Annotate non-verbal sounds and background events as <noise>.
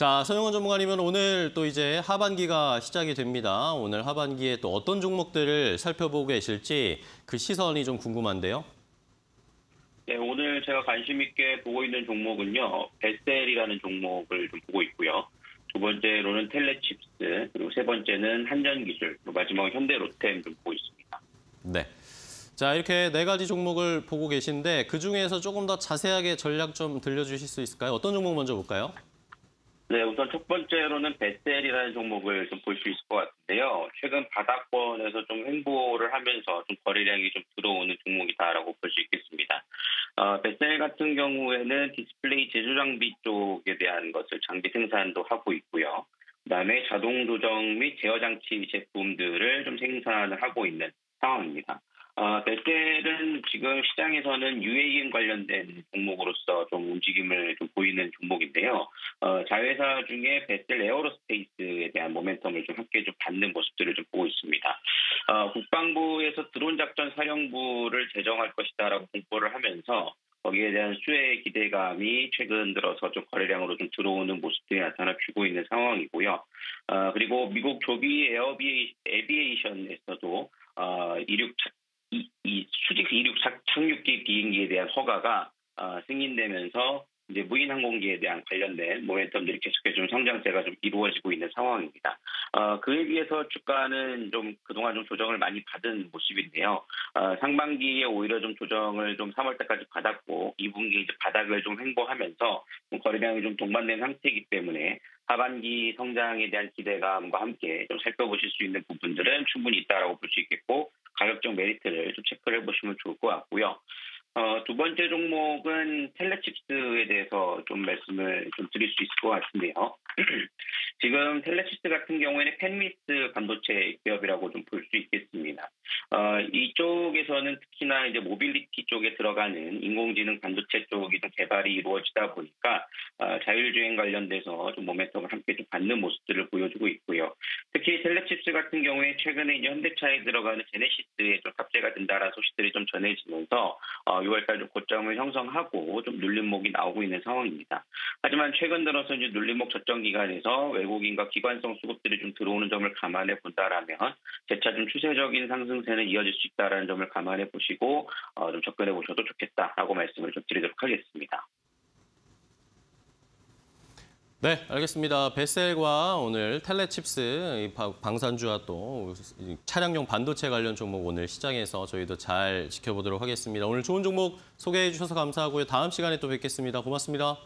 자, 서영원 전문가님은 오늘 또 이제 하반기가 시작이 됩니다. 오늘 하반기에 또 어떤 종목들을 살펴보고 계실지 그 시선이 좀 궁금한데요. 네, 오늘 제가 관심 있게 보고 있는 종목은요. 베셀이라는 종목을 좀 보고 있고요. 두 번째로는 텔레칩스, 그리고 세 번째는 한전기술, 그리고 마지막으로 현대로템 좀 보고 있습니다. 네. 자, 이렇게 네 가지 종목을 보고 계신데 그중에서 조금 더 자세하게 전략 좀 들려주실 수 있을까요? 어떤 종목 먼저 볼까요? 네, 우선 첫 번째로는 베셀이라는 종목을 좀 볼 수 있을 것 같은데요. 최근 바닥권에서 좀 횡보를 하면서 좀 거래량이 좀 들어오는 종목이다라고 볼 수 있겠습니다. 어, 베셀 같은 경우에는 디스플레이 제조 장비 쪽에 대한 것을 장비 생산도 하고 있고요. 그다음에 자동 조정 및 제어 장치 제품들을 좀 생산을 하고 있는 상황입니다. 어, 베셀은 지금 시장에서는 UAM 관련된 종목으로서 좀 움직임을 좀 보이는 종목인데요. 어, 자회사 중에 베셀 에어로스페이스에 대한 모멘텀을 좀 함께 좀 받는 모습들을 좀 보고 있습니다. 어, 국방부에서 드론 작전 사령부를 제정할 것이다라고 공포를 하면서 거기에 대한 수혜 기대감이 최근 들어서 좀 거래량으로 좀 들어오는 모습들이 나타나주고 있는 상황이고요. 어, 그리고 미국 조비 에어비에이션에서도 어, 이륙 이, 이 수직 이륙 착륙기 비행기에 대한 허가가 어, 승인되면서 이제 무인 항공기에 대한 관련된 모멘텀들이 계속해서 좀 성장세가 좀 이루어지고 있는 상황입니다. 어, 그에 비해서 주가는 좀 그동안 좀 조정을 많이 받은 모습인데요. 어, 상반기에 오히려 좀 조정을 좀 3월 때까지 받았고 2분기 이제 바닥을 좀 횡보하면서 좀 거래량이 좀 동반된 상태이기 때문에 하반기 성장에 대한 기대감과 함께 좀 살펴보실 수 있는 부분들은 충분히 있다라고 볼 수 있겠고 가격적 메리트를 좀 체크를 해보시면 좋을 것 같고요. 어, 두 번째 종목은 텔레칩스에 대해서 좀 말씀을 좀 드릴 수 있을 것 같은데요. <clears throat> 지금 텔레칩스 같은 경우에는 팹리스 반도체 기업이라고 좀 볼 수 있겠습니다. 어, 이쪽에서는 특히나 이제 모빌리티 쪽에 들어가는 인공지능 반도체 쪽이 좀 개발이 이루어지다 보니까 어, 자율주행 관련돼서 좀 모멘텀을 함께 좀 받는 모습들을 보여주고 있고요. 특히 텔레칩스 같은 경우에 최근에 이제 현대차에 들어가는 제네시스에 좀 탑재가 된다라는 소식들이 좀 전해지면서 어, 6월달 좀 고점을 형성하고 좀 눌림목이 나오고 있는 상황입니다. 하지만 최근 들어서 이제 눌림목 저점 기간에서 외국인과 기관성 수급들이 좀 들어오는 점을 감안해 본다라면 재차 좀 추세적인 상승세는 이어질 수 있다라는 점을 감안해 보시고 어, 좀 접근해 보셔도 좋겠다라고 말씀을 좀 드리도록 하겠습니다. 네, 알겠습니다. 베셀과 오늘 텔레칩스 방산주와 또 차량용 반도체 관련 종목 오늘 시장에서 저희도 잘 지켜보도록 하겠습니다. 오늘 좋은 종목 소개해 주셔서 감사하고요. 다음 시간에 또 뵙겠습니다. 고맙습니다.